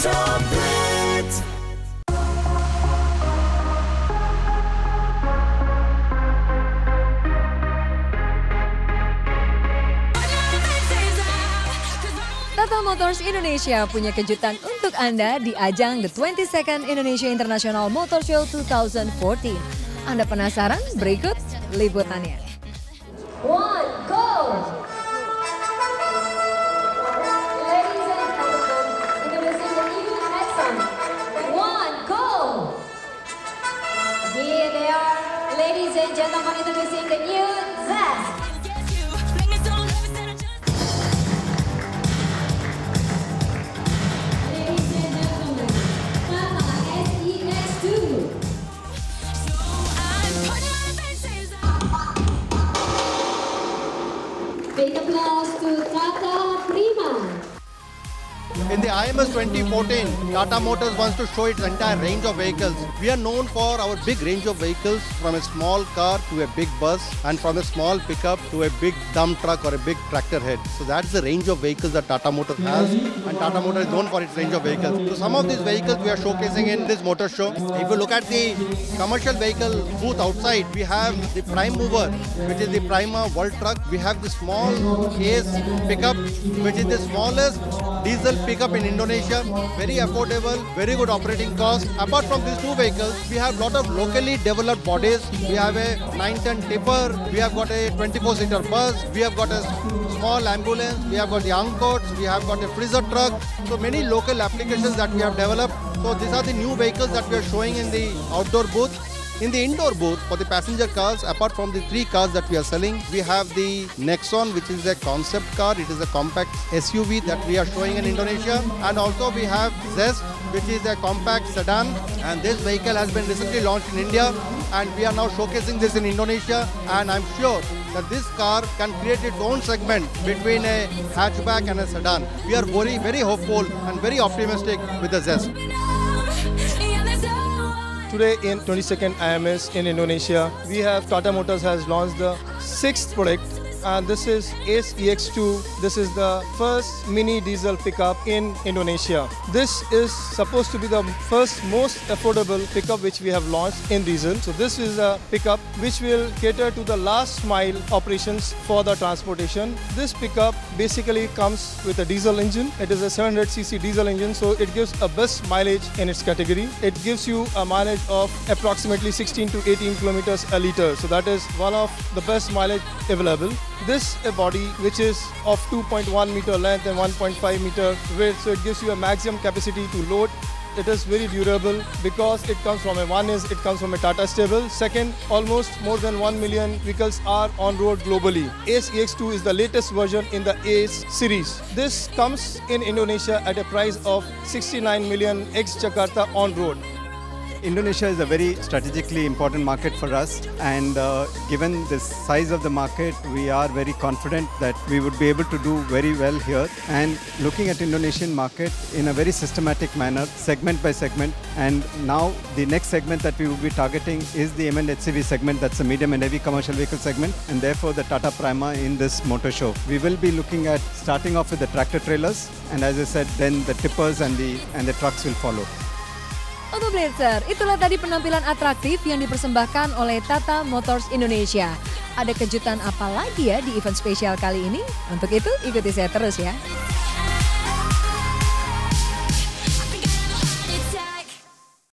Tata Motors Indonesia punya kejutan untuk Anda di ajang The 22nd Indonesia International Motor Show 2014. Anda penasaran? Berikut liputannya. One, go! Ladies and gentlemen, introducing the new Zest. Ladies and gentlemen, Tata Ace EX2. Big applause to. In the IMS 2014, Tata Motors wants to show its entire range of vehicles. We are known for our big range of vehicles from a small car to a big bus and from a small pickup to a big dump truck or a big tractor head. So that's the range of vehicles that Tata Motors has and Tata Motors is known for its range of vehicles. So some of these vehicles we are showcasing in this motor show. If you look at the commercial vehicle booth outside, we have the Prime Mover, which is the Prima World Truck. We have the small Ace pickup, which is the smallest diesel pickup in Indonesia. Very affordable, very good operating cost. Apart from these two vehicles, we have a lot of locally developed bodies. We have a 9-ton tipper, we have got a 24-seater bus, we have got a small ambulance, we have got the Ancots, we have got a freezer truck. So many local applications that we have developed. So these are the new vehicles that we are showing in the outdoor booth. In the indoor booth for the passenger cars, apart from the three cars that we are selling, we have the Nexon, which is a concept car. It is a compact SUV that we are showing in Indonesia. And also we have Zest, which is a compact sedan. And this vehicle has been recently launched in India. And we are now showcasing this in Indonesia. And I'm sure that this car can create its own segment between a hatchback and a sedan. We are very, very hopeful and very optimistic with the Zest. Today in 22nd IMS in Indonesia, we have Tata Motors has launched the sixth product and this is Ace EX2. This is the first mini diesel pickup in Indonesia. This is supposed to be the first most affordable pickup which we have launched in diesel. So this is a pickup which will cater to the last mile operations for the transportation. This pickup basically comes with a diesel engine. It is a 700cc diesel engine so it gives a best mileage in its category. It gives you a mileage of approximately 16 to 18 kilometers a liter. So that is one of the best mileage available. This a body which is of 2.1 meter length and 1.5 meter width, so it gives you a maximum capacity to load. It is very durable because it comes from a one is it comes from a Tata stable. Second, almost more than 1 million vehicles are on road globally. Ace EX2 is the latest version in the Ace series. This comes in Indonesia at a price of 69 million ex Jakarta on road. Indonesia is a very strategically important market for us, and uh, given the size of the market, we are very confident that we would be able to do very well here. And looking at Indonesian market in a very systematic manner, segment by segment, and now the next segment that we will be targeting is the M&HCV segment. That's the medium and heavy commercial vehicle segment, and therefore the Tata Prima in this motor show. We will be looking at starting off with the tractor trailers, and as I said, then the tippers and the and the trucks will follow. Untuk Blitzer, itulah tadi penampilan atraktif yang dipersembahkan oleh Tata Motors Indonesia. Ada kejutan apa lagi ya di event spesial kali ini? Untuk itu ikuti saya terus ya.